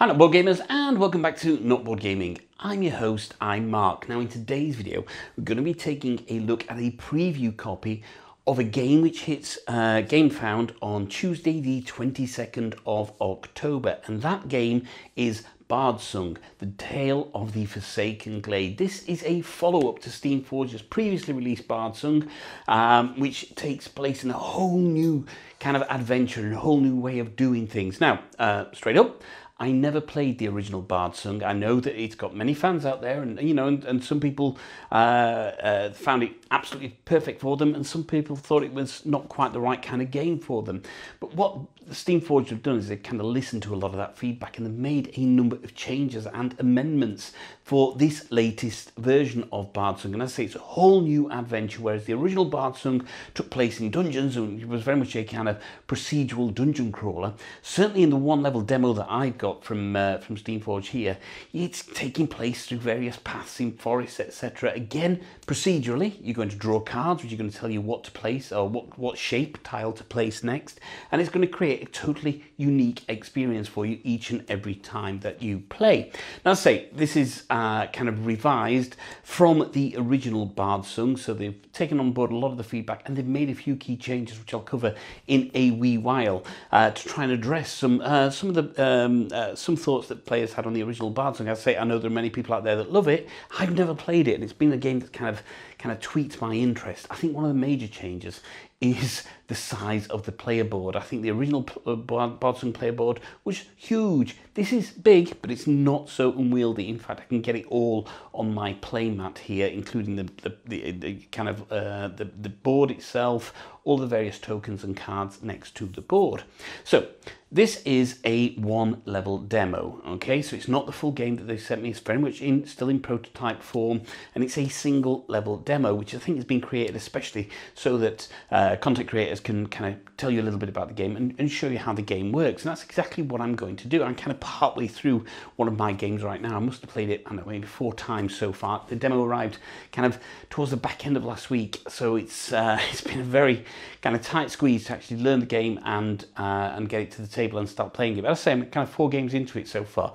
Hi Not Bored Gamers and welcome back to Not Bored Gaming. I'm your host, I'm Mark. Now in today's video we're going to be taking a look at a preview copy of a game which hits uh, Gamefound on Tuesday the 22nd of October and that game is Bardsung, The Tale of the Forsaken Glade. This is a follow-up to Steamforged's previously released Bardsung, um, which takes place in a whole new kind of adventure and a whole new way of doing things. Now, uh, straight up, I never played the original Bardsung. I know that it's got many fans out there, and you know, and, and some people uh, uh, found it absolutely perfect for them, and some people thought it was not quite the right kind of game for them. But what the Steamforged have done is they've kind of listened to a lot of that feedback, and they made a number of changes and amendments for this latest version of Bardsung. And I say it's a whole new adventure, whereas the original Bardsung took place in dungeons and it was very much a kind of procedural dungeon crawler. Certainly in the one level demo that I got from uh, from Steamforged here, it's taking place through various paths in forests, etc. Again, procedurally, you're going to draw cards, which are going to tell you what to place or what, what shape tile to place next, and it's going to create a totally unique experience for you each and every time that you play. Now, say this is uh, kind of revised from the original Bardsung, so they've taken on board a lot of the feedback and they've made a few key changes, which I'll cover in a wee while, uh, to try and address some uh, some of the um, uh, some thoughts that players had on the original Bardsung. I say I know there are many people out there that love it. I've never played it, and it's been a game that kind of kind of tweets my interest. I think one of the major changes is the size of the player board. I think the original uh, Bardsung player board was huge. This is big, but it's not so unwieldy. In fact, I can get it all on my playmat here, including the, the, the, the kind of uh, the, the board itself, all the various tokens and cards next to the board. So this is a one level demo, okay? So it's not the full game that they sent me. It's very much in still in prototype form, and it's a single level demo, which I think has been created especially so that uh, content creators can kind of tell you a little bit about the game and, and show you how the game works. And that's exactly what I'm going to do. I'm kind of partly through one of my games right now. I must have played it, I don't know, maybe four times so far. The demo arrived kind of towards the back end of last week, so it's uh, it's been a very kind of tight squeeze to actually learn the game and uh, and get it to the table and start playing it. But I say I'm kind of four games into it so far,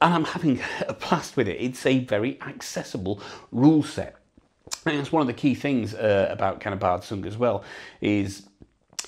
and I'm having a blast with it. It's a very accessible rule set. And that's one of the key things uh, about kind of Bardsung as well is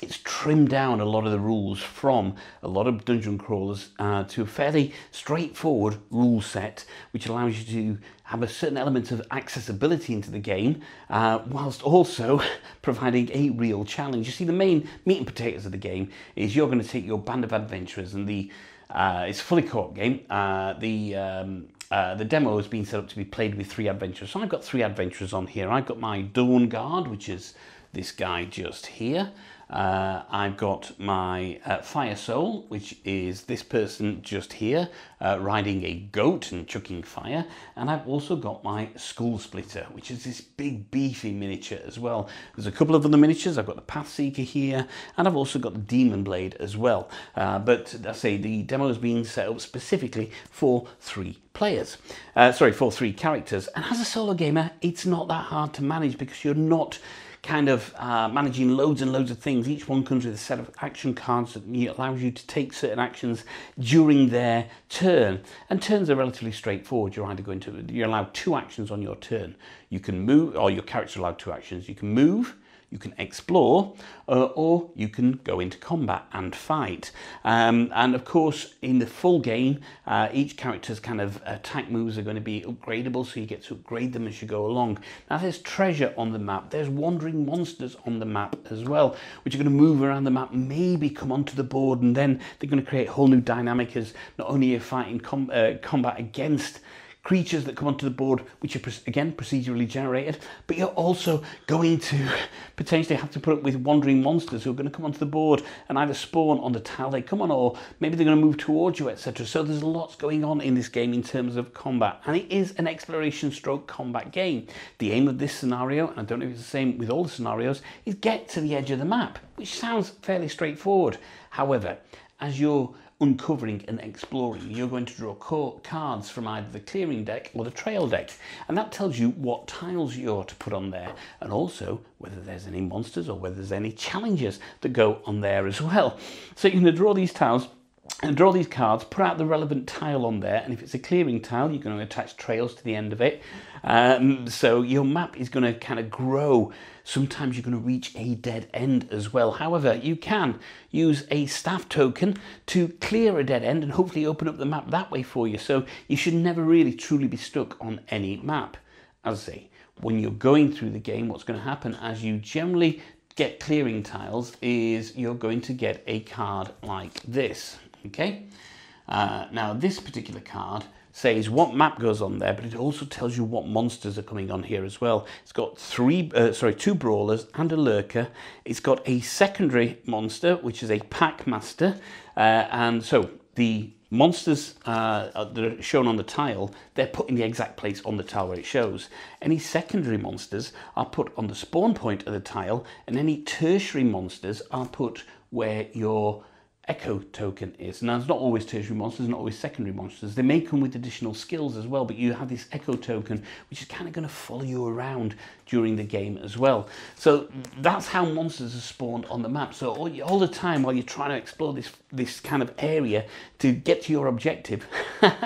it's trimmed down a lot of the rules from a lot of dungeon crawlers uh, to a fairly straightforward rule set, which allows you to have a certain element of accessibility into the game, uh, whilst also providing a real challenge. You see, the main meat and potatoes of the game is you're going to take your band of adventurers, and the uh, it's a fully co-op game. Uh, the um, uh, the demo has been set up to be played with three adventurers. So I've got three adventurers on here. I've got my Dawn Guard, which is this guy just here. Uh, I've got my uh, Fire Soul, which is this person just here, uh, riding a goat and chucking fire. And I've also got my Skull Splitter, which is this big beefy miniature as well. There's a couple of other miniatures. I've got the path seeker here, and I've also got the Demon Blade as well. Uh, but I say the demo is being set up specifically for three players. Uh, sorry, for three characters. And as a solo gamer, it's not that hard to manage because you're not kind of uh, managing loads and loads of things. Each one comes with a set of action cards that allows you to take certain actions during their turn. And turns are relatively straightforward. You're either going to, you're allowed two actions on your turn. You can move, or your character allowed two actions. You can move, you can explore, uh, or you can go into combat and fight. Um, and of course, in the full game, uh, each character's kind of attack moves are going to be upgradable, so you get to upgrade them as you go along. Now, there's treasure on the map, there's wandering monsters on the map as well, which are going to move around the map, maybe come onto the board, and then they're going to create a whole new dynamic as not only you're fighting com uh, combat against creatures that come onto the board, which are again procedurally generated, but you're also going to potentially have to put up with wandering monsters who are going to come onto the board and either spawn on the tile they come on, or maybe they're going to move towards you, etc. So there's lots going on in this game in terms of combat, and it is an exploration stroke combat game. The aim of this scenario, and I don't know if it's the same with all the scenarios, is get to the edge of the map, which sounds fairly straightforward. However, as you're uncovering and exploring. You're going to draw cards from either the clearing deck or the trail deck, and that tells you what tiles you're to put on there, and also whether there's any monsters or whether there's any challenges that go on there as well. So you're going to draw these tiles and draw these cards, put out the relevant tile on there, and if it's a clearing tile, you're going to attach trails to the end of it. Um, so your map is going to kind of grow. Sometimes you're going to reach a dead end as well. However, you can use a staff token to clear a dead end and hopefully open up the map that way for you. So you should never really truly be stuck on any map. As I say, when you're going through the game, what's going to happen as you generally get clearing tiles is you're going to get a card like this okay? Uh, now this particular card says what map goes on there, but it also tells you what monsters are coming on here as well. It's got three, uh, sorry, two brawlers and a lurker. It's got a secondary monster, which is a pack master, uh, and so the monsters uh, that are shown on the tile, they're put in the exact place on the tile where it shows. Any secondary monsters are put on the spawn point of the tile, and any tertiary monsters are put where your echo token is. Now, it's not always tertiary monsters, not always secondary monsters. They may come with additional skills as well, but you have this echo token, which is kind of going to follow you around during the game as well. So that's how monsters are spawned on the map. So all, all the time while you're trying to explore this, this kind of area to get to your objective,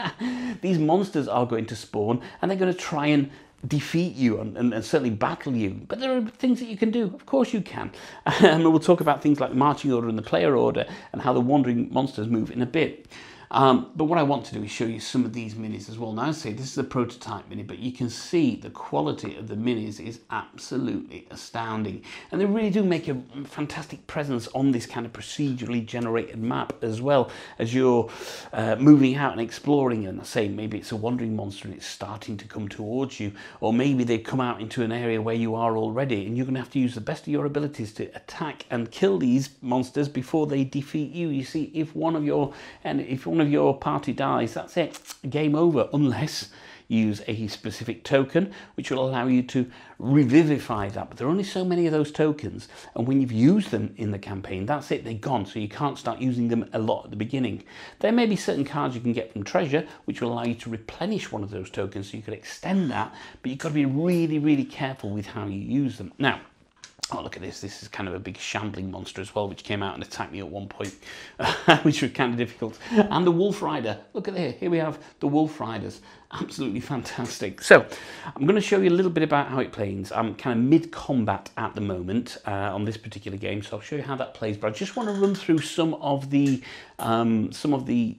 these monsters are going to spawn and they're going to try and defeat you and, and, and, certainly battle you. But there are things that you can do. Of course you can. And we'll talk about things like marching order and the player order and how the wandering monsters move in a bit. Um, but what I want to do is show you some of these minis as well. Now I say this is a prototype mini, but you can see the quality of the minis is absolutely astounding. And they really do make a fantastic presence on this kind of procedurally generated map as well as you're uh, moving out and exploring. And I say maybe it's a wandering monster and it's starting to come towards you, or maybe they come out into an area where you are already and you're going to have to use the best of your abilities to attack and kill these monsters before they defeat you. You see, if one of your and if one of of your party dies, that's it, game over, unless you use a specific token, which will allow you to revivify that. But there are only so many of those tokens, and when you've used them in the campaign, that's it, they're gone, so you can't start using them a lot at the beginning. There may be certain cards you can get from treasure, which will allow you to replenish one of those tokens, so you could extend that, but you've got to be really, really careful with how you use them. Now, Oh, look at this. This is kind of a big shambling monster as well, which came out and attacked me at one point, which was kind of difficult. And the Wolf Rider. Look at here Here we have the Wolf Riders. Absolutely fantastic. So, I'm going to show you a little bit about how it plays. I'm kind of mid-combat at the moment uh, on this particular game, so I'll show you how that plays. But I just want to run through some of the um, some of the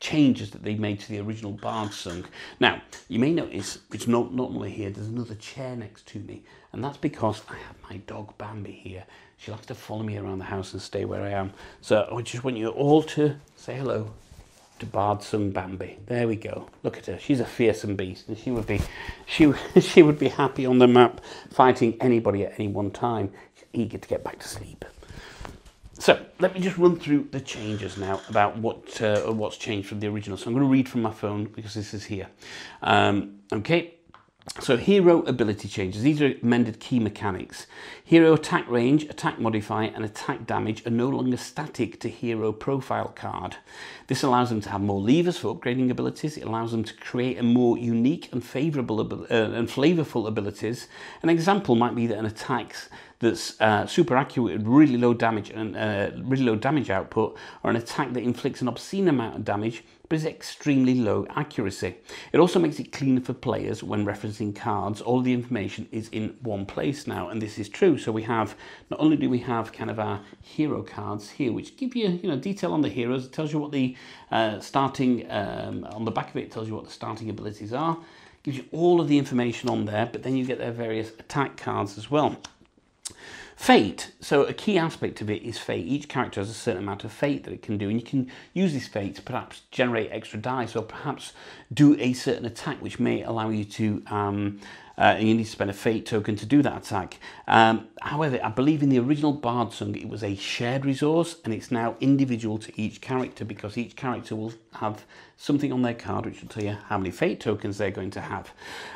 changes that they made to the original Bardsung. Now, you may notice, it's not normally here, there's another chair next to me, and that's because I have my dog Bambi here. She likes to follow me around the house and stay where I am. So I just want you all to say hello to Bardsung Bambi. There we go. Look at her. She's a fearsome beast, and she would be, she, she would be happy on the map, fighting anybody at any one time. She's eager to get back to sleep. So let me just run through the changes now about what uh, what's changed from the original. So I'm going to read from my phone because this is here. Um, okay. So hero ability changes. These are amended key mechanics. Hero attack range, attack modifier and attack damage are no longer static to hero profile card. This allows them to have more levers for upgrading abilities. It allows them to create a more unique and favorable uh, and flavorful abilities. An example might be that an attack's that's uh, super accurate with really low damage and uh, really low damage output, or an attack that inflicts an obscene amount of damage but is extremely low accuracy. It also makes it cleaner for players when referencing cards. All the information is in one place now, and this is true. So we have not only do we have kind of our hero cards here, which give you you know detail on the heroes. It tells you what the uh, starting um, on the back of it, it tells you what the starting abilities are. Gives you all of the information on there, but then you get their various attack cards as well. Fate. So a key aspect of it is fate. Each character has a certain amount of fate that it can do, and you can use this fate to perhaps generate extra dice, or perhaps do a certain attack which may allow you to. Um, uh, you need to spend a fate token to do that attack. Um, however, I believe in the original Bardsung it was a shared resource, and it's now individual to each character because each character will have something on their card which will tell you how many fate tokens they're going to have.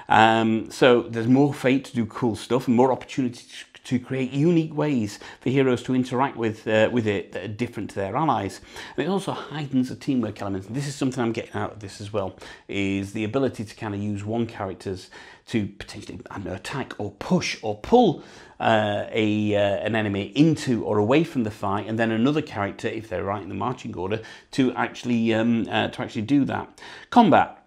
Um, so there's more fate to do cool stuff and more opportunity to create unique ways for heroes to interact with, uh, with it that are different to their allies. And it also heightens the teamwork element. This is something I'm getting out of this as well, is the ability to kind of use one character's to potentially know, attack or push or pull uh, a, uh, an enemy into or away from the fight, and then another character, if they're right in the marching order, to actually um, uh, to actually do that. Combat.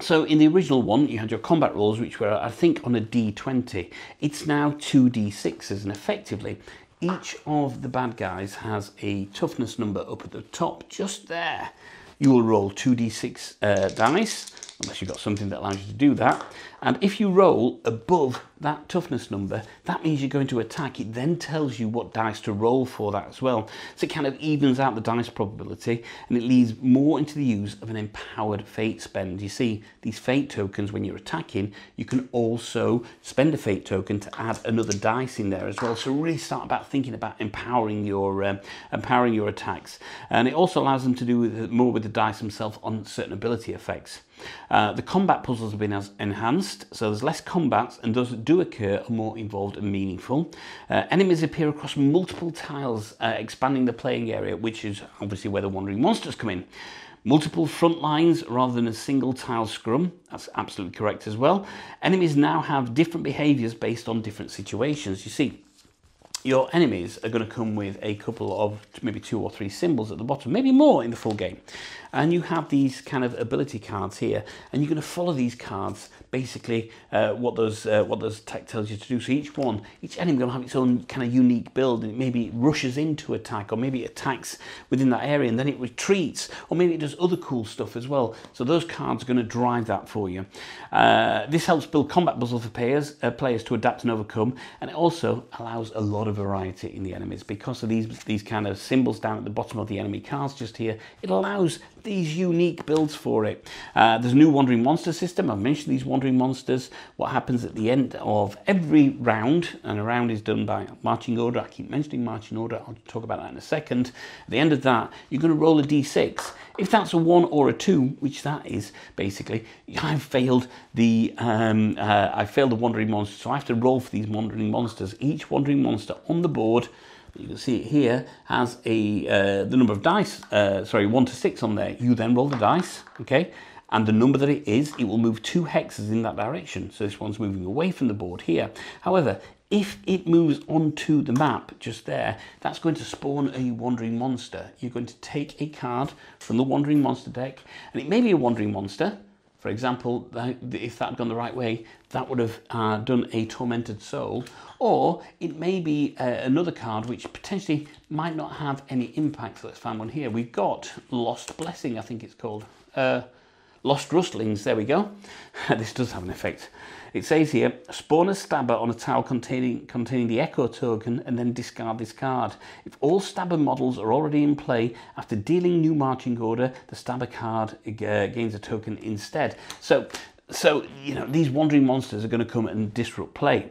So in the original one, you had your combat rolls, which were, I think, on a D20. It's now two D6s, and effectively, each of the bad guys has a toughness number up at the top, just there. You will roll 2d6 uh, dice, unless you've got something that allows you to do that. And if you roll above that toughness number, that means you're going to attack. It then tells you what dice to roll for that as well. So it kind of evens out the dice probability and it leads more into the use of an empowered fate spend. You see, these fate tokens, when you're attacking, you can also spend a fate token to add another dice in there as well. So really start about thinking about empowering your um, empowering your attacks. And it also allows them to do with, more with the dice themselves on certain ability effects. Uh, the combat puzzles have been enhanced, so there's less combats, and those that do occur are more involved and meaningful. Uh, enemies appear across multiple tiles, uh, expanding the playing area, which is obviously where the wandering monsters come in. Multiple front lines rather than a single tile scrum, that's absolutely correct as well. Enemies now have different behaviours based on different situations. You see, your enemies are going to come with a couple of maybe two or three symbols at the bottom, maybe more in the full game. And you have these kind of ability cards here, and you're going to follow these cards basically uh, what those uh, what those tech tells you to do. So each one, each enemy will have its own kind of unique build, and maybe it rushes into attack, or maybe it attacks within that area and then it retreats, or maybe it does other cool stuff as well. So those cards are going to drive that for you. Uh, this helps build combat puzzle for players uh, players to adapt and overcome, and it also allows a lot of variety in the enemies because of these these kind of symbols down at the bottom of the enemy cards just here. It allows these unique builds for it. Uh, there's a new Wandering Monster system. I've mentioned these Wandering Monsters. What happens at the end of every round, and a round is done by marching order. I keep mentioning marching order. I'll talk about that in a second. At the end of that, you're going to roll a d6. If that's a one or a two, which that is basically, I've failed the um, uh, I failed the Wandering Monster, so I have to roll for these Wandering Monsters. Each Wandering Monster on the board you can see it here has a uh, the number of dice, uh, sorry, one to six on there. You then roll the dice, okay? And the number that it is, it will move two hexes in that direction. So this one's moving away from the board here. However, if it moves onto the map just there, that's going to spawn a wandering monster. You're going to take a card from the wandering monster deck, and it may be a wandering monster, for example, if that had gone the right way, that would have uh, done a Tormented Soul. Or it may be uh, another card which potentially might not have any impact. So let's find one here. We've got Lost Blessing, I think it's called. Uh, Lost Rustlings, there we go. this does have an effect. It says here, spawn a stabber on a tile containing, containing the echo token and then discard this card. If all stabber models are already in play, after dealing new marching order, the stabber card uh, gains a token instead. So, so, you know, these wandering monsters are going to come and disrupt play.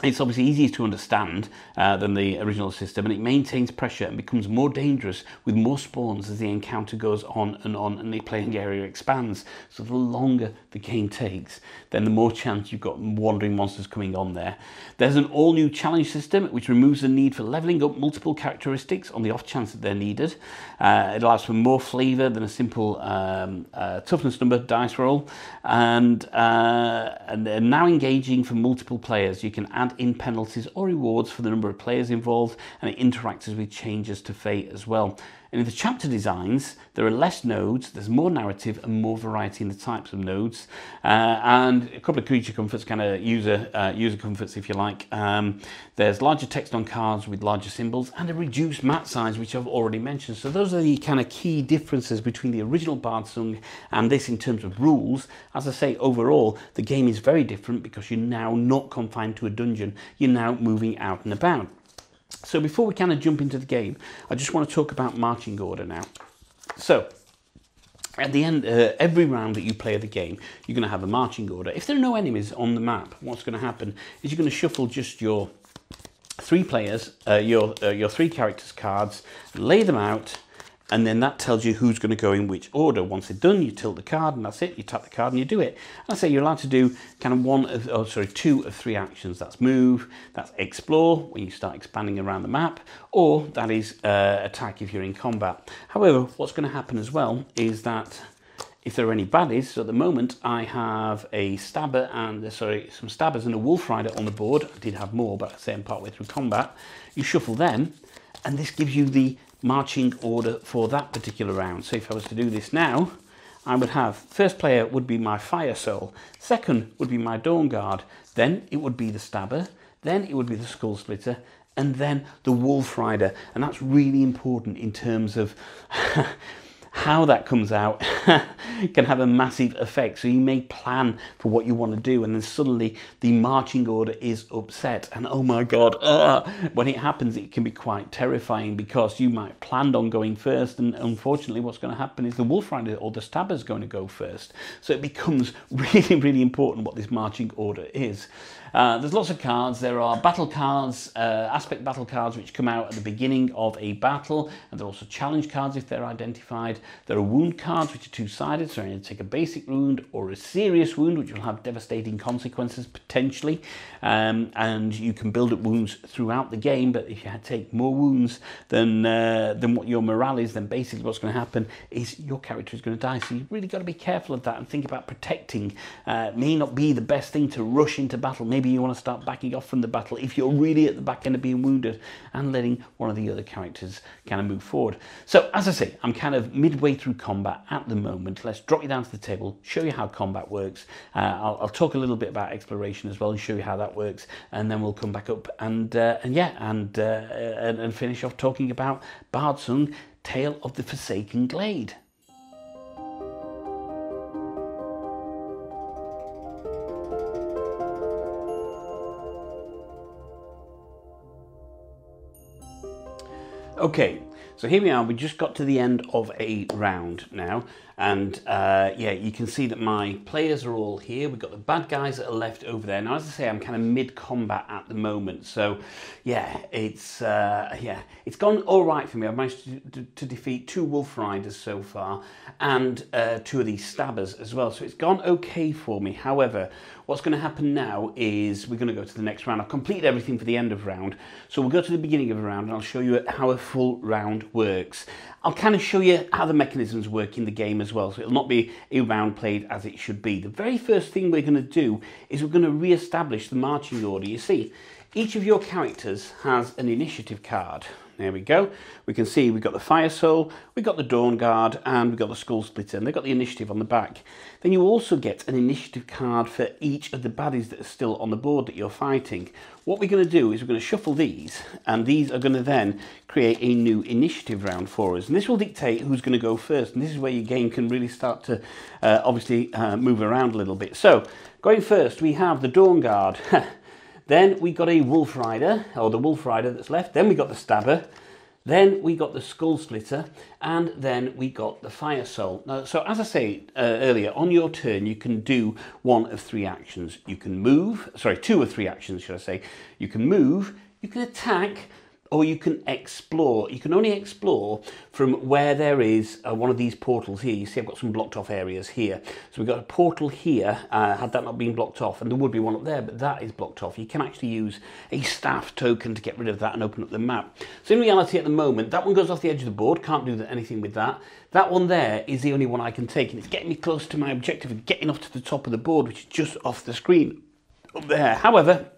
It's obviously easier to understand uh, than the original system and it maintains pressure and becomes more dangerous with more spawns as the encounter goes on and on and the playing area expands. So the longer the game takes, then the more chance you've got wandering monsters coming on there. There's an all new challenge system which removes the need for leveling up multiple characteristics on the off chance that they're needed. Uh, it allows for more flavour than a simple um, uh, toughness number dice roll and, uh, and now engaging for multiple players. You can add add in penalties or rewards for the number of players involved, and it interacts with changes to fate as well. And in the chapter designs, there are less nodes, there's more narrative and more variety in the types of nodes, uh, and a couple of creature comforts, kind of user uh, user comforts if you like. Um, there's larger text on cards with larger symbols and a reduced mat size, which I've already mentioned. So those are the kind of key differences between the original Bardsung and this in terms of rules. As I say, overall, the game is very different because you're now not confined to a dungeon, you're now moving out and about. So before we kind of jump into the game, I just want to talk about marching order now. So at the end, uh, every round that you play the game, you're going to have a marching order. If there are no enemies on the map, what's going to happen is you're going to shuffle just your three players, uh, your uh, your three characters cards, lay them out, and then that tells you who's going to go in which order. Once it's done, you tilt the card, and that's it. You tap the card, and you do it. And I say you're allowed to do kind of one of, oh, sorry, two of three actions. That's move, that's explore when you start expanding around the map, or that is uh, attack if you're in combat. However, what's going to happen as well is that if there are any baddies, so at the moment I have a stabber and uh, sorry, some stabbers and a wolf rider on the board. I did have more, but I say I'm partway through combat. You shuffle them, and this gives you the marching order for that particular round. So if I was to do this now, I would have first player would be my fire soul, second would be my dawn guard, then it would be the stabber, then it would be the skull splitter, and then the wolf rider. And that's really important in terms of how that comes out can have a massive effect. So you may plan for what you want to do, and then suddenly the marching order is upset. And oh my God, uh, when it happens, it can be quite terrifying because you might planned on going first, and unfortunately, what's going to happen is the wolf rider or the stabber is going to go first. So it becomes really, really important what this marching order is. Uh, there's lots of cards. There are battle cards, uh, aspect battle cards, which come out at the beginning of a battle, and there are also challenge cards if they're identified. There are wound cards, which are two-sided, so you take a basic wound or a serious wound, which will have devastating consequences potentially, um, and you can build up wounds throughout the game. But if you take more wounds than uh, than what your morale is, then basically what's going to happen is your character is going to die. So you've really got to be careful of that and think about protecting. Uh, may not be the best thing to rush into battle. Maybe you want to start backing off from the battle if you're really at the back end of being wounded and letting one of the other characters kind of move forward. So as I say, I'm kind of midway through combat at the moment. Let's drop you down to the table, show you how combat works. Uh, I'll, I'll, talk a little bit about exploration as well and show you how that works, and then we'll come back up and uh, and yeah, and, uh, and and finish off talking about Bardsung, Tale of the Forsaken Glade. Okay, so here we are, we just got to the end of a round now. And uh, yeah, you can see that my players are all here. We've got the bad guys that are left over there. Now, as I say, I'm kind of mid-combat at the moment. So yeah, it's uh, yeah, it's gone all right for me. I've managed to, to, to defeat two Wolf Riders so far and uh, two of these Stabbers as well. So it's gone okay for me. However, what's going to happen now is we're going to go to the next round. I've completed everything for the end of round. So we'll go to the beginning of a round and I'll show you how a full round works. I'll kind of show you how the mechanisms work in the game as well, so it'll not be a round played as it should be. The very first thing we're going to do is we're going to re-establish the marching order. You see, each of your characters has an initiative card. There we go. We can see we've got the Fire Soul, we've got the Dawn Guard, and we've got the Skull Splitter, and they've got the initiative on the back. Then you also get an initiative card for each of the baddies that are still on the board that you're fighting. What we're going to do is we're going to shuffle these, and these are going to then create a new initiative round for us. And this will dictate who's going to go first, and this is where your game can really start to uh, obviously uh, move around a little bit. So, going first, we have the Dawn Guard. Then we got a Wolf Rider, or the Wolf Rider that's left. Then we got the Stabber. Then we got the Skull Splitter, and then we got the Fire Soul. Now, so as I say uh, earlier, on your turn you can do one of three actions. You can move, sorry, two or three actions, should I say. You can move, you can attack, or you can explore. You can only explore from where there is uh, one of these portals here. You see I've got some blocked off areas here. So we've got a portal here, uh, had that not been blocked off, and there would be one up there, but that is blocked off. You can actually use a staff token to get rid of that and open up the map. So in reality at the moment, that one goes off the edge of the board, can't do anything with that. That one there is the only one I can take, and it's getting me close to my objective of getting off to the top of the board, which is just off the screen up there. However,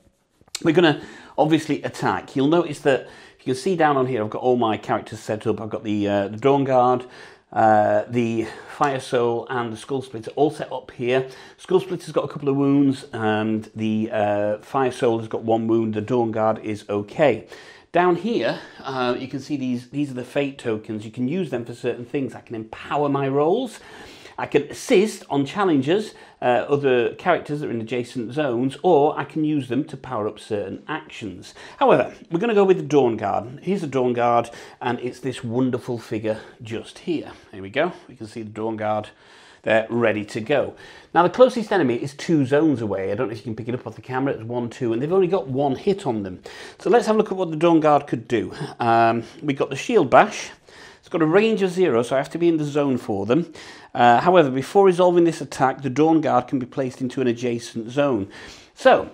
we're going to obviously attack. You'll notice that you can see down on here, I've got all my characters set up. I've got the, uh, the Dawn Guard, uh, the Fire Soul and the Skull Splitter all set up here. Skull Splitter's got a couple of wounds and the uh, Fire Soul has got one wound. The Dawn Guard is okay. Down here, uh, you can see these, these are the fate tokens. You can use them for certain things. I can empower my rolls. I can assist on challenges, uh, other characters that are in adjacent zones, or I can use them to power up certain actions. However, we're going to go with the Dawn Guard. Here's the Dawn Guard, and it's this wonderful figure just here. Here we go. We can see the Dawn Guard they're ready to go. Now the closest enemy is two zones away. I don't know if you can pick it up off the camera. It's one, two, and they've only got one hit on them. So let's have a look at what the Dawn Guard could do. Um, we got the Shield Bash. Got a range of zero, so I have to be in the zone for them. Uh, however, before resolving this attack, the Dawn Guard can be placed into an adjacent zone. So,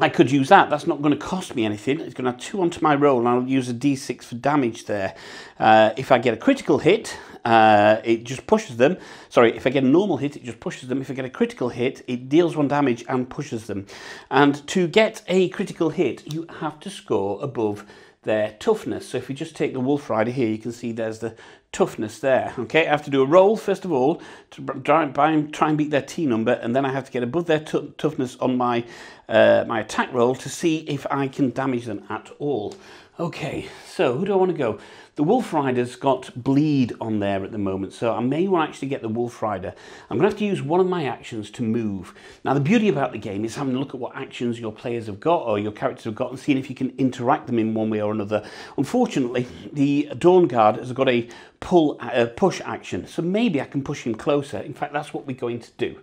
I could use that. That's not going to cost me anything. It's going to have two onto my roll, and I'll use a d6 for damage there. Uh, if I get a critical hit, uh, it just pushes them. Sorry, if I get a normal hit, it just pushes them. If I get a critical hit, it deals one damage and pushes them. And to get a critical hit, you have to score above their toughness. So if you just take the Wolf Rider here, you can see there's the toughness there. Okay, I have to do a roll first of all to try, try and beat their T number, and then I have to get above their toughness on my uh, my attack roll to see if I can damage them at all. Okay, so who do I want to go? The Wolf Rider's got bleed on there at the moment, so I may want to actually get the Wolf Rider. I'm going to have to use one of my actions to move. Now, the beauty about the game is having a look at what actions your players have got or your characters have got and seeing if you can interact them in one way or another. Unfortunately, the Dawn Guard has got a pull uh, push action, so maybe I can push him closer. In fact, that's what we're going to do.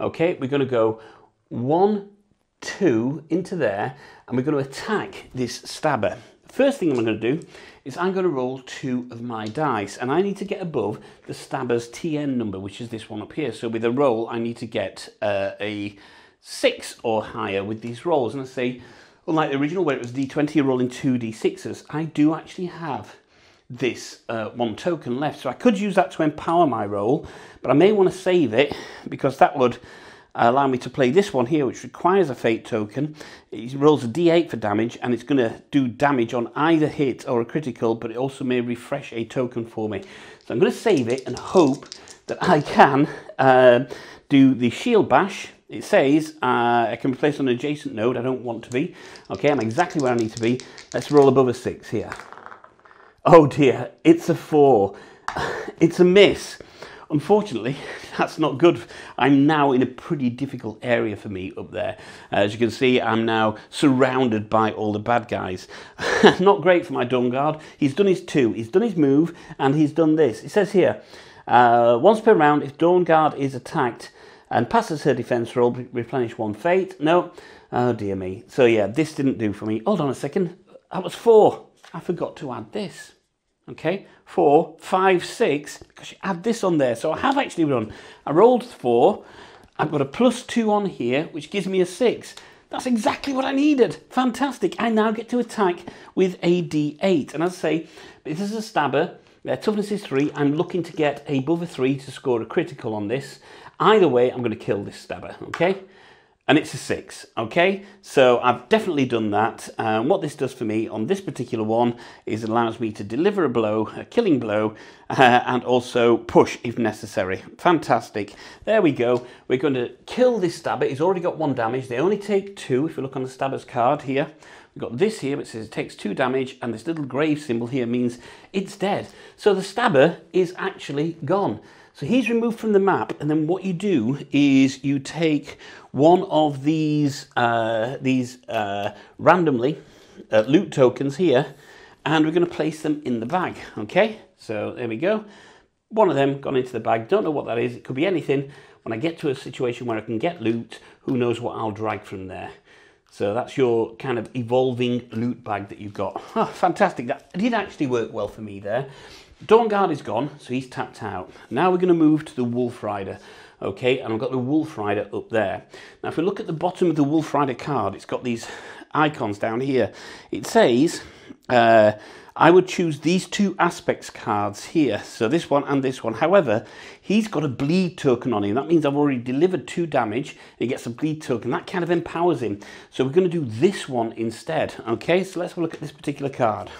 Okay, we're going to go one, two into there, and we're going to attack this stabber. First thing I'm going to do is I'm going to roll two of my dice and I need to get above the stabber's TN number, which is this one up here. So with a roll, I need to get uh, a six or higher with these rolls. And I say, unlike the original where it was D20, you're rolling two D6s, I do actually have this uh, one token left. So I could use that to empower my roll, but I may want to save it because that would allow me to play this one here, which requires a fate token. It rolls a d8 for damage, and it's going to do damage on either hit or a critical, but it also may refresh a token for me. So I'm going to save it and hope that I can uh, do the shield bash. It says uh, I can be placed on an adjacent node. I don't want to be. Okay, I'm exactly where I need to be. Let's roll above a six here. Oh dear, it's a four. It's a miss. Unfortunately, that's not good. I'm now in a pretty difficult area for me up there. As you can see, I'm now surrounded by all the bad guys. not great for my Dawn Guard. He's done his two. He's done his move, and he's done this. It says here, uh, once per round, if Dawn Guard is attacked and passes her defense roll, replenish one fate. No. Oh, dear me. So, yeah, this didn't do for me. Hold on a second. That was four. I forgot to add this okay, four, five, six, because you add this on there. So I have actually run, I rolled four, I've got a plus two on here, which gives me a six. That's exactly what I needed. Fantastic. I now get to attack with a d8. And as I say, this is a stabber. Their toughness is three. I'm looking to get above a three to score a critical on this. Either way, I'm going to kill this stabber, okay? And it's a six, okay? So I've definitely done that. Um, what this does for me on this particular one is it allows me to deliver a blow, a killing blow, uh, and also push if necessary. Fantastic. There we go. We're going to kill this stabber. He's already got one damage. They only take two, if you look on the stabber's card here. We've got this here, which says it takes two damage, and this little grave symbol here means it's dead. So the stabber is actually gone. So he's removed from the map, and then what you do is you take one of these uh, these uh, randomly uh, loot tokens here, and we're going to place them in the bag. Okay, so there we go. One of them gone into the bag. Don't know what that is. It could be anything. When I get to a situation where I can get loot, who knows what I'll drag from there. So that's your kind of evolving loot bag that you've got. Oh, fantastic. That did actually work well for me there. Dawn Guard is gone, so he's tapped out. Now we're going to move to the Wolf Rider. Okay, and I've got the Wolf Rider up there. Now if we look at the bottom of the Wolf Rider card, it's got these icons down here. It says, uh, I would choose these two aspects cards here. So this one and this one. However, he's got a bleed token on him. That means I've already delivered two damage. He gets a bleed token. That kind of empowers him. So we're going to do this one instead. Okay, so let's have a look at this particular card.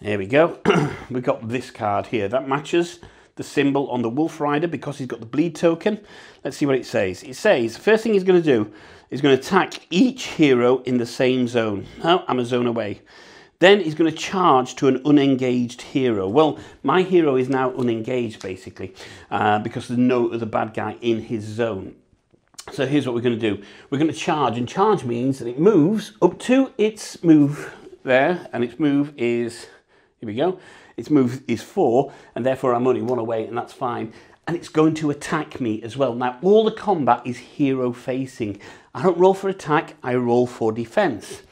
There we go. We've got this card here. That matches the symbol on the Wolf Rider because he's got the bleed token. Let's see what it says. It says, first thing he's going to do is going to attack each hero in the same zone. Oh, I'm a zone away. Then he's going to charge to an unengaged hero. Well, my hero is now unengaged, basically, uh, because there's no other bad guy in his zone. So here's what we're going to do. We're going to charge, and charge means that it moves up to its move there, and its move is, here we go, its move is four, and therefore I'm only one away, and that's fine. And it's going to attack me as well. Now, all the combat is hero facing. I don't roll for attack, I roll for defense.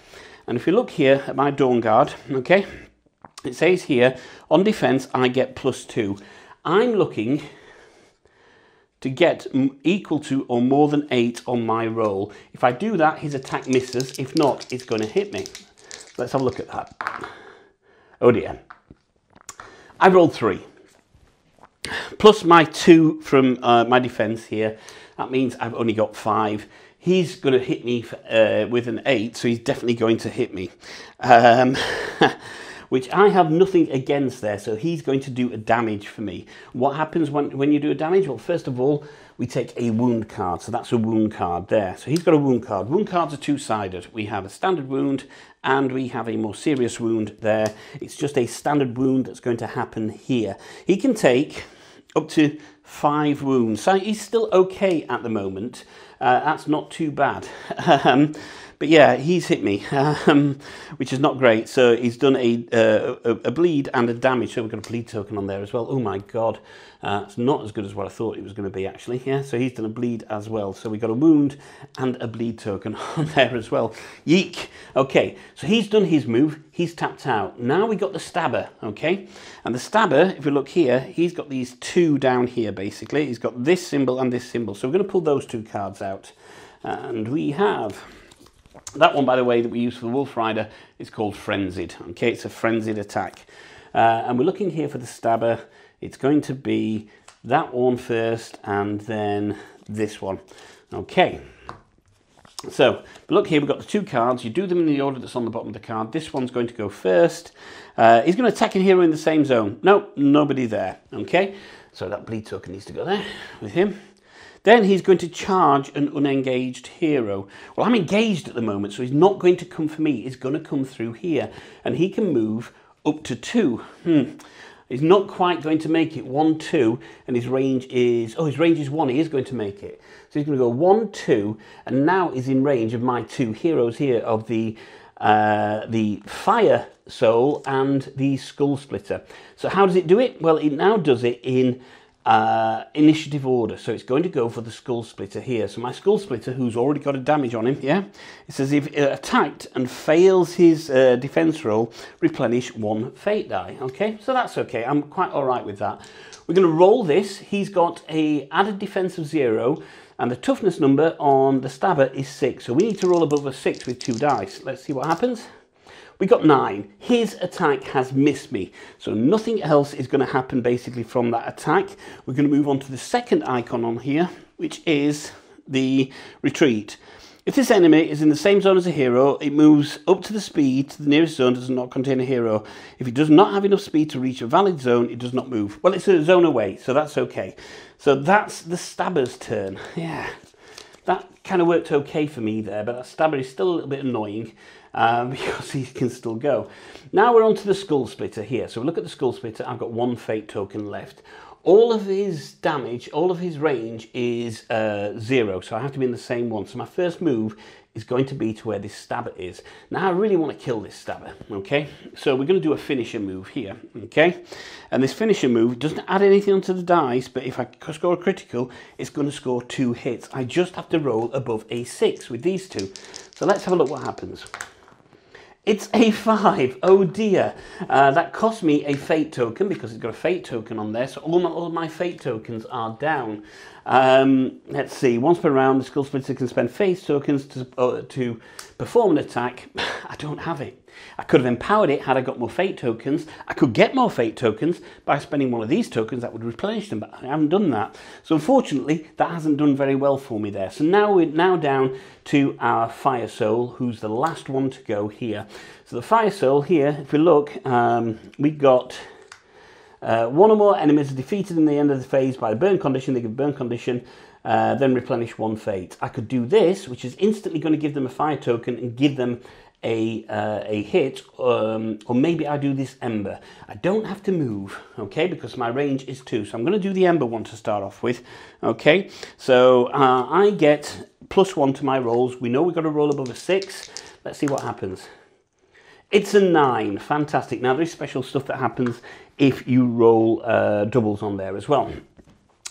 And if you look here at my Dawn Guard, okay, it says here, on defense, I get plus two. I'm looking to get equal to or more than 8 on my roll. If I do that, his attack misses. If not, it's going to hit me. Let's have a look at that. Oh dear. I rolled 3. Plus my 2 from uh, my defence here. That means I've only got 5. He's going to hit me uh, with an 8, so he's definitely going to hit me. Um, which I have nothing against there. So he's going to do a damage for me. What happens when, when you do a damage? Well, first of all, we take a wound card. So that's a wound card there. So he's got a wound card. Wound cards are two-sided. We have a standard wound and we have a more serious wound there. It's just a standard wound that's going to happen here. He can take up to five wounds. So he's still okay at the moment. Uh, that's not too bad. but yeah, he's hit me, um, which is not great. So he's done a, uh, a, a, bleed and a damage. So we've got a bleed token on there as well. Oh my God. Uh, it's not as good as what I thought it was going to be actually. Yeah, so he's done a bleed as well. So we got a wound and a bleed token on there as well. Yeek. Okay, so he's done his move. He's tapped out. Now we got the stabber. Okay, and the stabber, if we look here, he's got these two down here basically. He's got this symbol and this symbol. So we're going to pull those two cards out, and we have. That one, by the way, that we use for the Wolf Rider is called Frenzied. Okay, it's a frenzied attack. Uh, and we're looking here for the stabber. It's going to be that one first and then this one. Okay. So, look here, we've got the two cards. You do them in the order that's on the bottom of the card. This one's going to go first. Uh, he's going to attack a hero in the same zone. No, nobody there. Okay, so that bleed token needs to go there with him. Then he's going to charge an unengaged hero. Well, I'm engaged at the moment, so he's not going to come for me. He's going to come through here, and he can move up to two. Hmm. He's not quite going to make it one, two, and his range is, oh, his range is one. He is going to make it. So he's going to go one, two, and now is in range of my two heroes here of the uh, the fire soul and the skull splitter. So how does it do it? Well, it now does it in uh, initiative order. So it's going to go for the skull splitter here. So my skull splitter, who's already got a damage on him, yeah, it says if it attacked and fails his uh, defense roll, replenish one fate die. Okay, so that's okay. I'm quite all right with that. We're going to roll this. He's got a added defense of zero. And the toughness number on the stabber is six. So we need to roll above a six with two dice. Let's see what happens. We got nine. His attack has missed me. So nothing else is going to happen basically from that attack. We're going to move on to the second icon on here, which is the retreat. If this enemy is in the same zone as a hero, it moves up to the speed to the nearest zone does not contain a hero. If it does not have enough speed to reach a valid zone, it does not move. Well, it's a zone away, so that's okay. So that's the stabber's turn. Yeah, that kind of worked okay for me there, but that stabber is still a little bit annoying um, because he can still go. Now we're on to the skull splitter here. So look at the skull splitter. I've got one fate token left. All of his damage, all of his range is uh, zero, so I have to be in the same one. So my first move is going to be to where this stabber is. Now I really want to kill this stabber, okay? So we're going to do a finisher move here, okay? And this finisher move doesn't add anything onto the dice, but if I score a critical, it's going to score two hits. I just have to roll above a six with these two. So let's have a look what happens. It's a 5. Oh dear. Uh, that cost me a fate token because it's got a fate token on there. So all, my, all my fate tokens are down. Um, let's see. Once per round, the skull splitter can spend fate tokens to, uh, to perform an attack. I don't have it. I could have empowered it had I got more fate tokens. I could get more fate tokens by spending one of these tokens that would replenish them, but I haven't done that. So unfortunately, that hasn't done very well for me there. So now we're now down to our Fire Soul, who's the last one to go here. So the Fire Soul here, if we look, um, we got uh, one or more enemies defeated in the end of the phase by the burn condition. They give burn condition, uh, then replenish one fate. I could do this, which is instantly going to give them a fire token and give them a, uh, a hit, um, or maybe I do this Ember. I don't have to move, okay, because my range is two. So I'm going to do the Ember one to start off with, okay. So uh, I get plus one to my rolls. We know we've got to roll above a six. Let's see what happens. It's a nine, fantastic. Now there's special stuff that happens if you roll uh, doubles on there as well.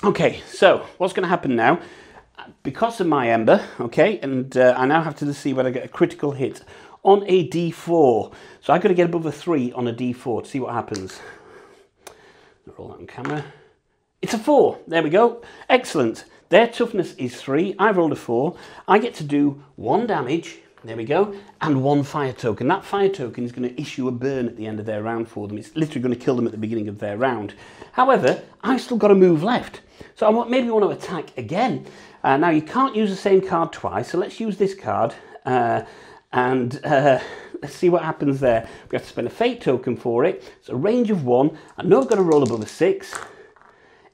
Okay, so what's going to happen now? Because of my Ember, okay, and uh, I now have to see whether I get a critical hit on a d4. So I've got to get above a 3 on a d4 to see what happens. Roll that on camera. It's a 4. There we go. Excellent. Their toughness is 3. I've rolled a 4. I get to do 1 damage. There we go. And one fire token. That fire token is going to issue a burn at the end of their round for them. It's literally going to kill them at the beginning of their round. However, I've still got a move left. So I want, maybe want to attack again. Uh, now, you can't use the same card twice, so let's use this card. Uh, and uh, let's see what happens there. We have to spend a fate token for it. It's a range of one. I know I've got to roll above a six.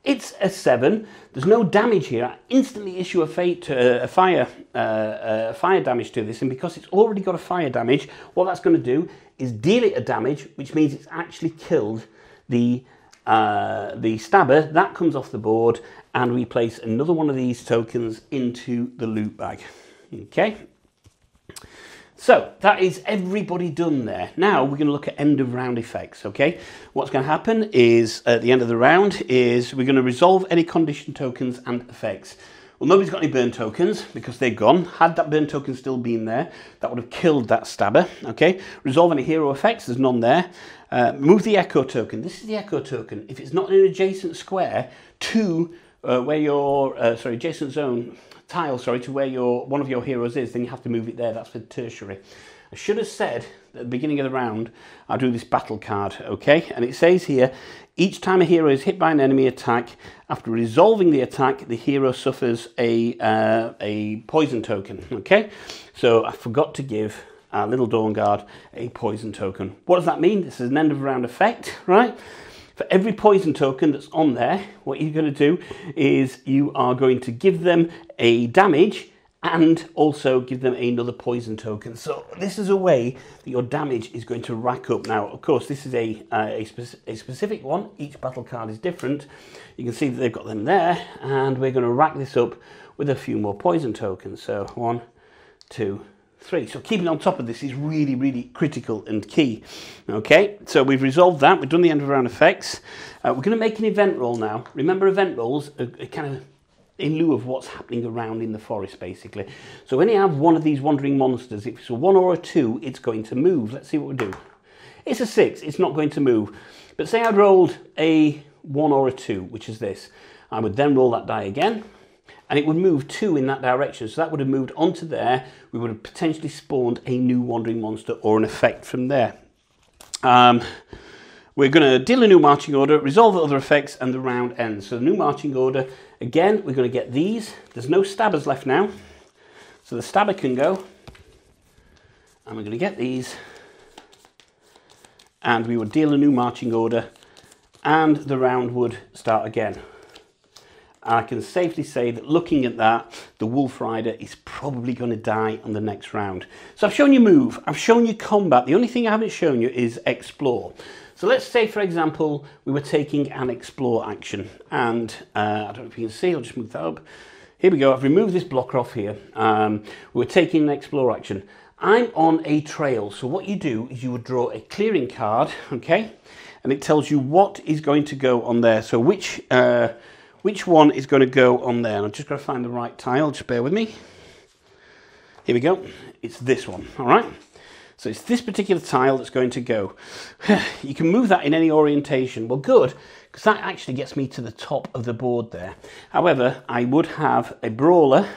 It's a seven. There's no damage here. I instantly issue a fate, uh, a fire, uh, uh, fire damage to this, and because it's already got a fire damage, what that's going to do is deal it a damage, which means it's actually killed the uh, the stabber. That comes off the board, and we place another one of these tokens into the loot bag. Okay. So that is everybody done there. Now we're going to look at end of round effects, okay? What's going to happen is at the end of the round is we're going to resolve any condition tokens and effects. Well, nobody's got any burn tokens because they're gone. Had that burn token still been there, that would have killed that stabber, okay? Resolve any hero effects, there's none there. Uh, move the echo token. This is the echo token. If it's not in an adjacent square to uh, where your, uh, sorry, adjacent zone tile, sorry, to where your one of your heroes is, then you have to move it there. That's for tertiary. I should have said at the beginning of the round, I'll do this battle card, okay? And it says here, each time a hero is hit by an enemy attack, after resolving the attack, the hero suffers a, uh, a poison token, okay? So I forgot to give our little Dawn Guard a poison token. What does that mean? This is an end of round effect, right? For every poison token that's on there, what you're going to do is you are going to give them a damage and also give them another poison token. So this is a way that your damage is going to rack up. Now, of course, this is a, uh, a, spe a, specific one. Each battle card is different. You can see that they've got them there, and we're going to rack this up with a few more poison tokens. So one, two, three. So keeping on top of this is really, really critical and key. Okay, so we've resolved that. We've done the end of round effects. Uh, we're going to make an event roll now. Remember, event rolls are, are kind of in lieu of what's happening around in the forest, basically. So when you have one of these wandering monsters, if it's a one or a two, it's going to move. Let's see what we do. It's a six. It's not going to move. But say I'd rolled a one or a two, which is this. I would then roll that die again and it would move two in that direction. So that would have moved onto there. We would have potentially spawned a new wandering monster or an effect from there. Um, we're going to deal a new marching order, resolve the other effects, and the round ends. So the new marching order, again, we're going to get these. There's no stabbers left now. So the stabber can go. And we're going to get these. And we would deal a new marching order. And the round would start again. I can safely say that looking at that, the Wolf Rider is probably going to die on the next round. So I've shown you move, I've shown you combat. The only thing I haven't shown you is explore. So let's say, for example, we were taking an explore action. And uh, I don't know if you can see, I'll just move that up. Here we go, I've removed this blocker off here. Um, we're taking an explore action. I'm on a trail, so what you do is you would draw a clearing card, okay? And it tells you what is going to go on there. So which... Uh, which one is going to go on there. And I'm just going to find the right tile, just bear with me. Here we go, it's this one, all right? So it's this particular tile that's going to go. you can move that in any orientation. Well, good, because that actually gets me to the top of the board there. However, I would have a brawler,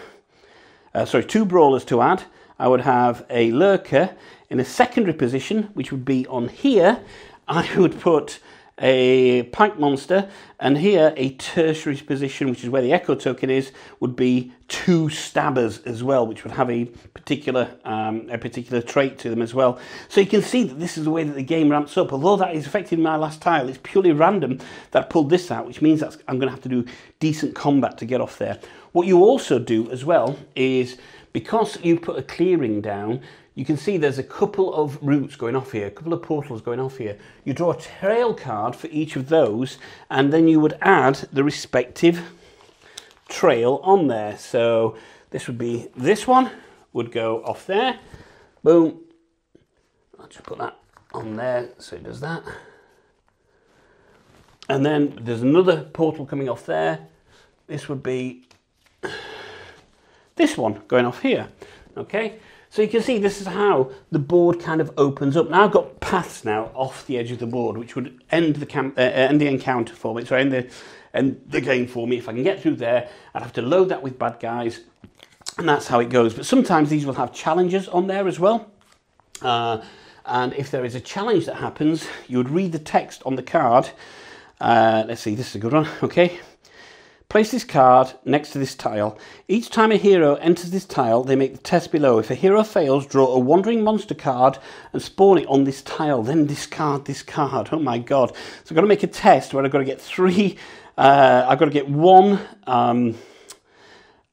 uh, sorry, two brawlers to add. I would have a lurker in a secondary position, which would be on here. I would put a pike monster, and here a tertiary position, which is where the echo token is, would be two stabbers as well, which would have a particular um, a particular trait to them as well. So you can see that this is the way that the game ramps up. Although that is affecting my last tile, it's purely random that I pulled this out, which means that I'm going to have to do decent combat to get off there. What you also do as well is because you put a clearing down, you can see there's a couple of routes going off here, a couple of portals going off here. You draw a trail card for each of those, and then you would add the respective trail on there. So this would be, this one would go off there. Boom. I'll just put that on there so it does that. And then there's another portal coming off there. This would be this one going off here. Okay, So you can see this is how the board kind of opens up. Now I've got paths now off the edge of the board, which would end the, cam- uh, end the encounter for me, so end the, end the game for me. If I can get through there, I'd have to load that with bad guys, and that's how it goes. But sometimes these will have challenges on there as well. Uh, and if there is a challenge that happens, you would read the text on the card. Uh, let's see, this is a good one, okay? Place this card next to this tile. Each time a hero enters this tile, they make the test below. If a hero fails, draw a wandering monster card and spawn it on this tile. Then discard this card. Oh my god. So I've got to make a test where I've got to get three, uh, I've got to get one, um,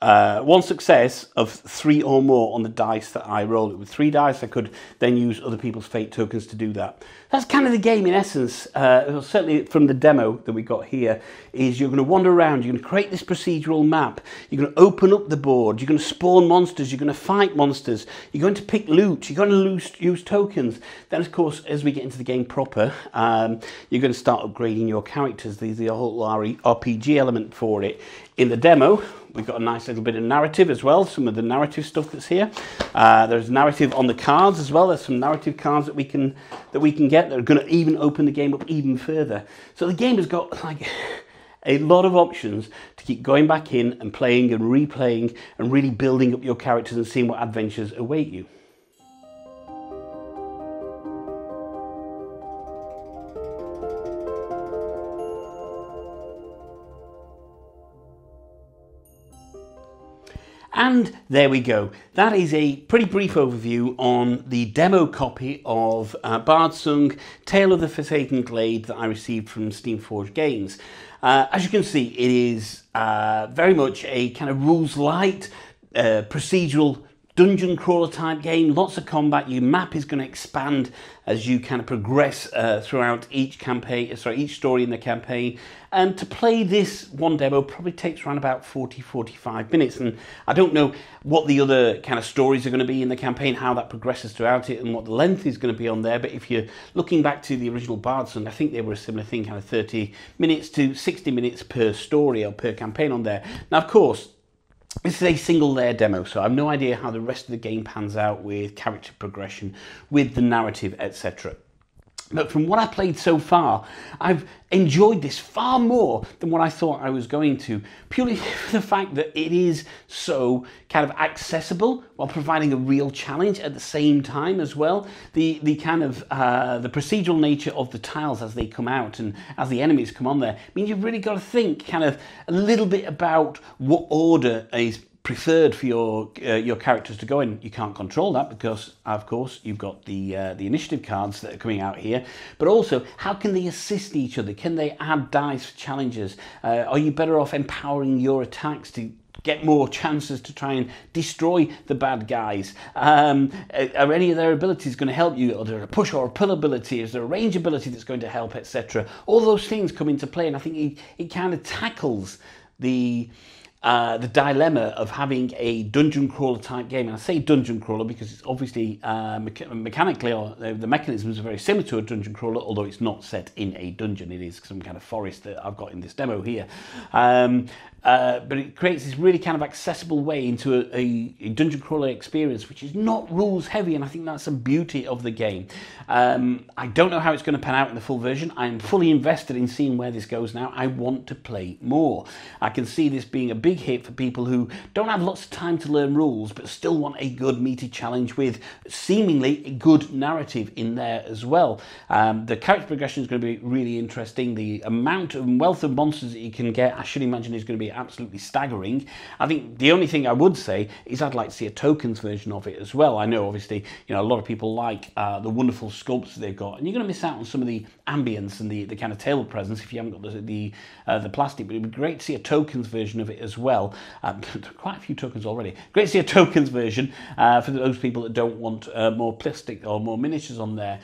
uh, one success of three or more on the dice that I roll. With three dice, I could then use other people's fate tokens to do that. That's kind of the game in essence. Uh, certainly from the demo that we got here, is you're going to wander around, you're going to create this procedural map, you're going to open up the board, you're going to spawn monsters, you're going to fight monsters, you're going to pick loot, you're going to lose, use tokens. Then, of course, as we get into the game proper, um, you're going to start upgrading your characters. There's the whole RPG element for it. In the demo, we've got a nice little bit of narrative as well, some of the narrative stuff that's here. Uh, there's narrative on the cards as well. There's some narrative cards that we can that we can get that are going to even open the game up even further. So the game has got like a lot of options to keep going back in and playing and replaying and really building up your characters and seeing what adventures await you. And there we go. That is a pretty brief overview on the demo copy of uh, Bardsung Tale of the Forsaken Glade that I received from Steamforged Games. Uh, as you can see, it is uh, very much a kind of rules light, uh, procedural dungeon crawler type game, lots of combat. Your map is going to expand as you kind of progress uh, throughout each campaign, sorry, each story in the campaign. And to play this one demo probably takes around about 40, 45 minutes. And I don't know what the other kind of stories are going to be in the campaign, how that progresses throughout it, and what the length is going to be on there. But if you're looking back to the original Bard's Bardsung, I think they were a similar thing, kind of 30 minutes to 60 minutes per story or per campaign on there. Now, of course, this is a single layer demo, so I have no idea how the rest of the game pans out with character progression, with the narrative, etc. But from what I played so far, I've enjoyed this far more than what I thought I was going to, purely for the fact that it is so kind of accessible while providing a real challenge at the same time as well. The the kind of uh, the procedural nature of the tiles as they come out and as the enemies come on there means you've really got to think kind of a little bit about what order is preferred for your uh, your characters to go in. You can't control that because, of course, you've got the uh, the initiative cards that are coming out here. But also, how can they assist each other? Can they add dice for challenges? Uh, are you better off empowering your attacks to get more chances to try and destroy the bad guys? Um, are any of their abilities going to help you? Are there a push or a pull ability? Is there a range ability that's going to help, etc.? All those things come into play, and I think it, it kind of tackles the uh, the dilemma of having a dungeon crawler type game. And I say dungeon crawler because it's obviously uh, mecha- mechanically, or the, the, mechanisms are very similar to a dungeon crawler, although it's not set in a dungeon. It is some kind of forest that I've got in this demo here. Um, uh, but it creates this really kind of accessible way into a, a, a, dungeon crawler experience, which is not rules heavy, and I think that's the beauty of the game. Um, I don't know how it's going to pan out in the full version. I'm fully invested in seeing where this goes now. I want to play more. I can see this being a big hit for people who don't have lots of time to learn rules, but still want a good meaty challenge with seemingly a good narrative in there as well. Um, the character progression is going to be really interesting. The amount and wealth of monsters that you can get, I should imagine, is going to be absolutely staggering. I think the only thing I would say is I'd like to see a tokens version of it as well. I know obviously you know a lot of people like uh, the wonderful sculpts they've got, and you're going to miss out on some of the ambience and the, the kind of table presence if you haven't got the the, uh, the plastic. But it'd be great to see a tokens version of it as well. Um, quite a few tokens already. Great to see a tokens version uh, for those people that don't want uh, more plastic or more miniatures on there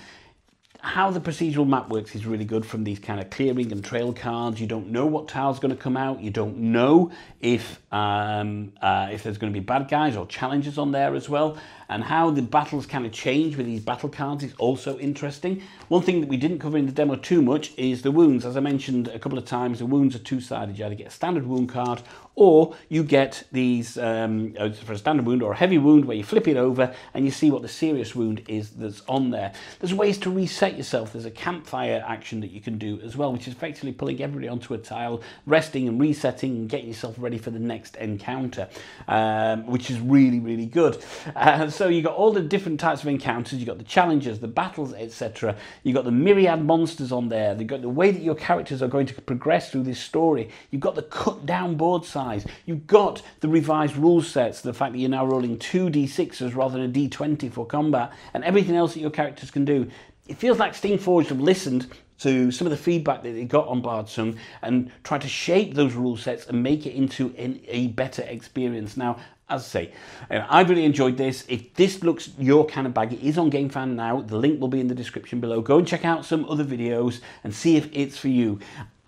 how the procedural map works is really good from these kind of clearing and trail cards. You don't know what tile's going to come out. You don't know if um, uh, if there's going to be bad guys or challenges on there as well. And how the battles kind of change with these battle cards is also interesting. One thing that we didn't cover in the demo too much is the wounds. As I mentioned a couple of times, the wounds are two-sided. You either get a standard wound card or you get these um, uh, for a standard wound or a heavy wound where you flip it over and you see what the serious wound is that's on there. There's ways to reset yourself. There's a campfire action that you can do as well, which is effectively pulling everybody onto a tile, resting and resetting and getting yourself ready for the next encounter, um, which is really, really good. Uh, so you've got all the different types of encounters. You've got the challenges, the battles, etc. You've got the myriad monsters on there. You've got the way that your characters are going to progress through this story. You've got the cut down board size. You've got the revised rule sets, the fact that you're now rolling two d6s rather than a d20 for combat, and everything else that your characters can do. It feels like Steamforged have listened to some of the feedback that they got on Bardsung and tried to shape those rule sets and make it into an, a better experience. Now, as I say, uh, I've really enjoyed this. If this looks your kind of bag, it is on Gamefound now. The link will be in the description below. Go and check out some other videos and see if it's for you.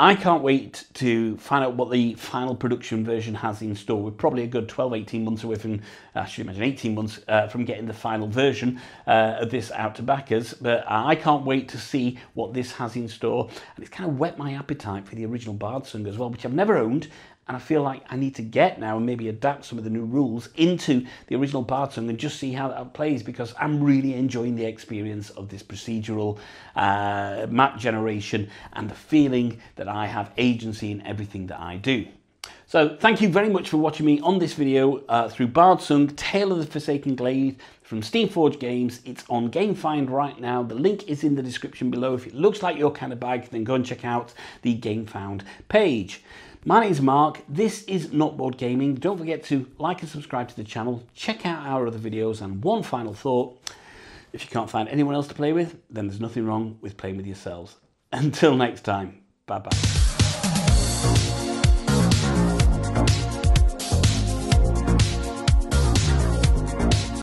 I can't wait to find out what the final production version has in store. We're probably a good 12, 18 months away from, I should imagine 18 months uh, from getting the final version uh, of this out to backers. But I can't wait to see what this has in store. And it's kind of whet my appetite for the original Bardsung as well, which I've never owned and I feel like I need to get now and maybe adapt some of the new rules into the original Bardsung and just see how that plays because I'm really enjoying the experience of this procedural uh, map generation and the feeling that I have agency in everything that I do. So thank you very much for watching me on this video uh, through Bardsung, Tale of the Forsaken Glade from Steamforged Games. It's on Gamefound right now. The link is in the description below. If it looks like your kind of bag, then go and check out the GameFound page. My name's Mark, this is Not Bored Gaming. Don't forget to like and subscribe to the channel, check out our other videos, and one final thought, if you can't find anyone else to play with, then there's nothing wrong with playing with yourselves. Until next time, bye bye.